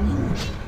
うん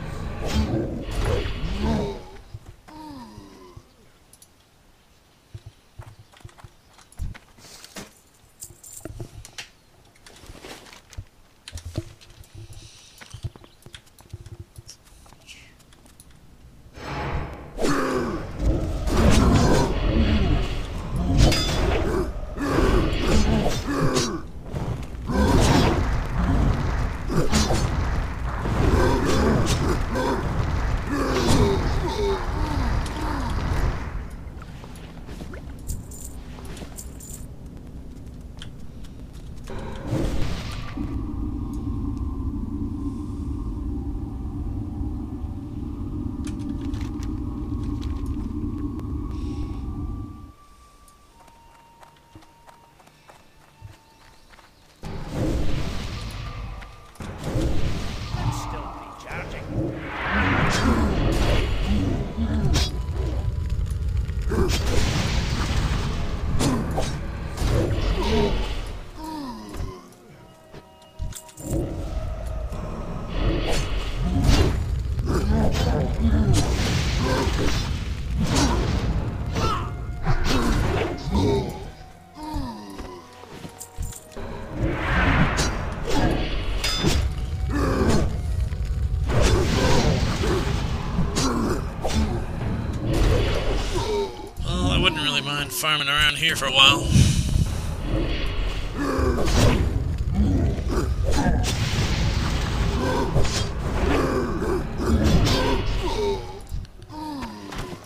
farming around here for a while.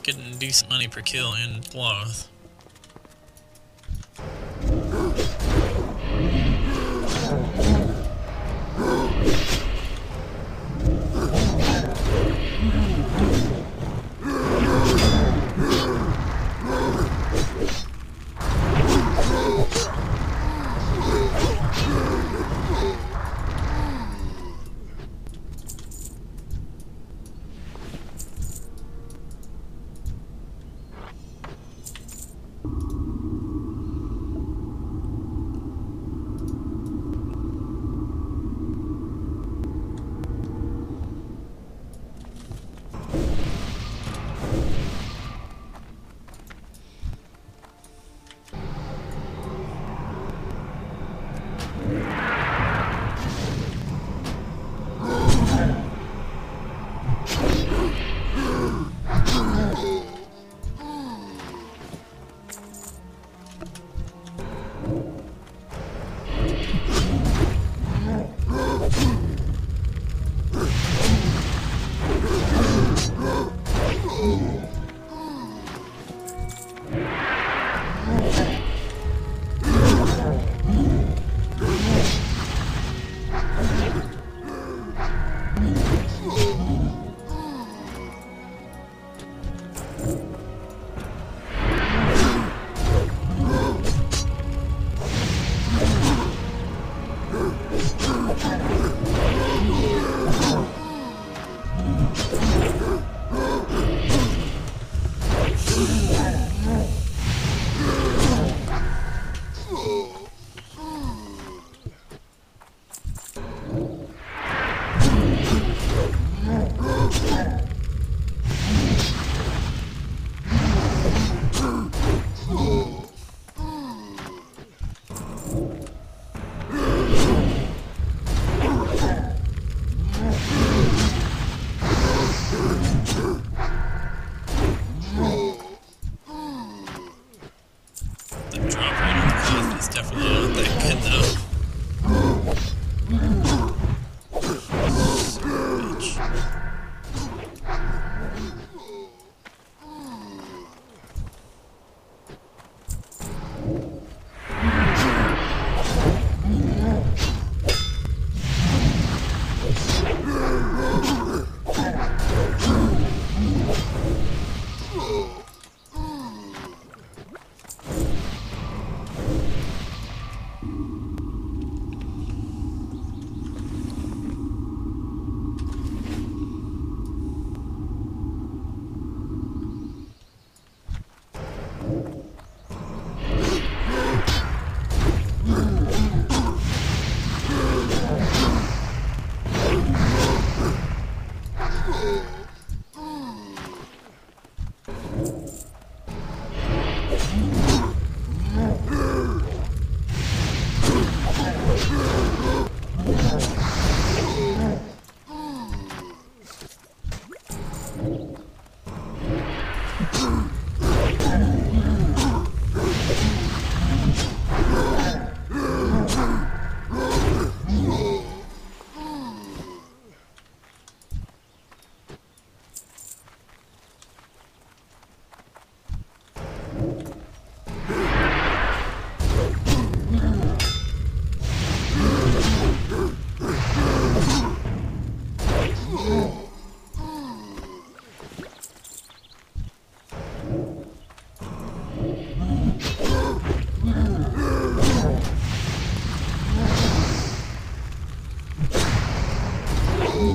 Getting decent money per kill in cloth. time.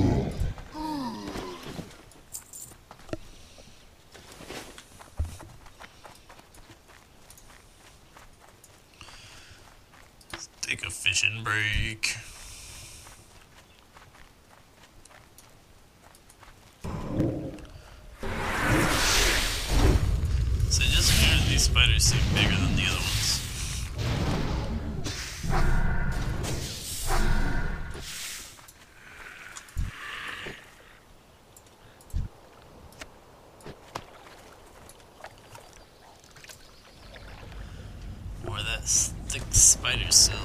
Cool. Thick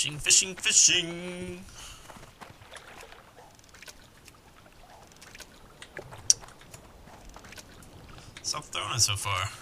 Fishing, fishing, fishing. Stop throwing so far.